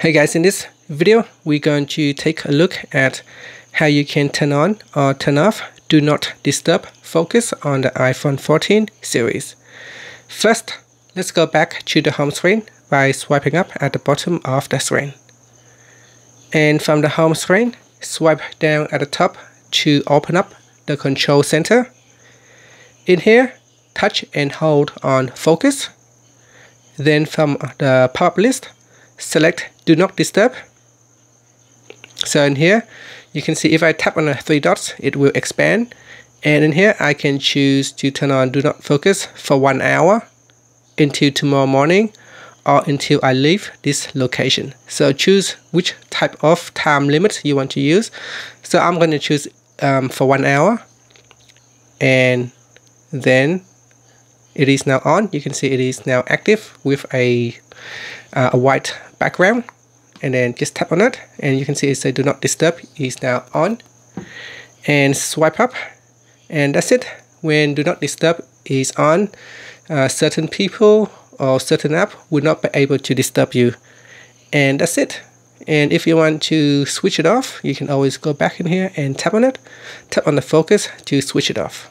Hey guys, in this video, we're going to take a look at how you can turn on or turn off Do Not Disturb focus on the iPhone 14 series. First, let's go back to the home screen by swiping up at the bottom of the screen. And from the home screen, swipe down at the top to open up the control center. In here, touch and hold on focus. Then from the pop-up list, select do not disturb. So in here you can see if I tap on the three dots it will expand. And in here I can choose to turn on do not focus for one hour until tomorrow morning or until I leave this location. So choose which type of time limit you want to use. So I'm going to choose um, for one hour. And then it is now on. You can see it is now active with a, uh, a white background. And then just tap on it and you can see it says do not disturb. Is now on. And swipe up and that's it. When do not disturb is on uh, certain people or certain app will not be able to disturb you. And that's it. And if you want to switch it off you can always go back in here and tap on it. Tap on the focus to switch it off